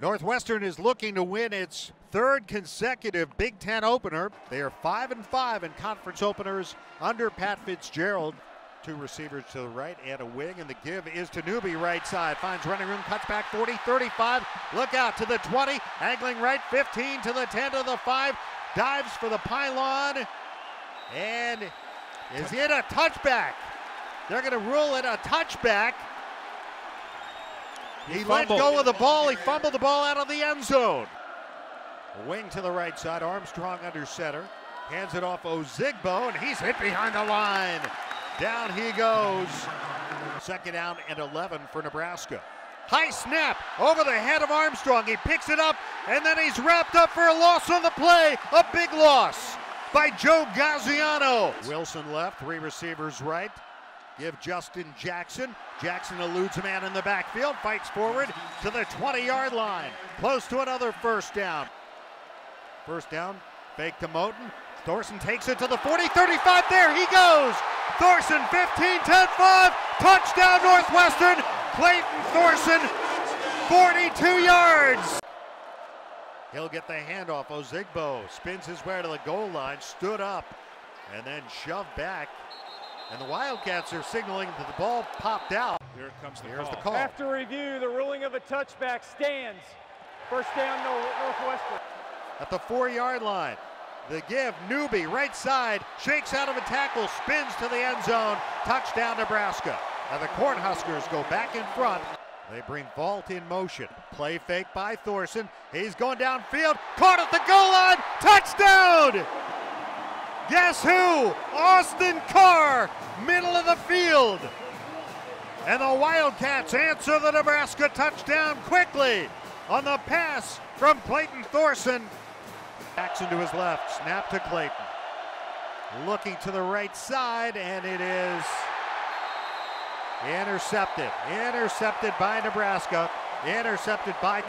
Northwestern is looking to win its third consecutive Big Ten opener. They are five and five in conference openers under Pat Fitzgerald. Two receivers to the right and a wing, and the give is to Newby right side. Finds running room, cuts back 40, 35. Look out to the 20, angling right 15 to the 10 to the 5. Dives for the pylon and is it a touchback? They're going to rule it a touchback. He, let go of the ball. He fumbled the ball out of the end zone. Wing to the right side. Armstrong under center. Hands it off Ozigbo, and he's hit behind the line. Down he goes. Second down and 11 for Nebraska. High snap over the head of Armstrong. He picks it up, and then he's wrapped up for a loss on the play. A big loss by Joe Gaziano. Wilson left, three receivers right. Give Justin Jackson. Jackson eludes a man in the backfield, fights forward to the 20 yard line. Close to another first down. First down, fake to Moten. Thorson takes it to the 40 35. There he goes. Thorson 15 10 5. Touchdown Northwestern. Clayton Thorson 42 yards. He'll get the handoff. Ozigbo spins his way to the goal line, stood up, and then shoved back. And the Wildcats are signaling that the ball popped out. Here comes the Here's call. the call. After review, the ruling of a touchback stands. First down, Northwestern. At the four yard line, the give, Newby, right side, shakes out of a tackle, spins to the end zone. Touchdown, Nebraska. And the Cornhuskers go back in front. They bring Vault in motion. Play fake by Thorson. He's going downfield. Caught at the goal line. Touchdown! Guess who? Austin Carr, middle of the field. And the Wildcats answer the Nebraska touchdown quickly on the pass from Clayton Thorson. Jackson to his left, snap to Clayton. Looking to the right side, and it is intercepted. Intercepted by Nebraska. Intercepted by.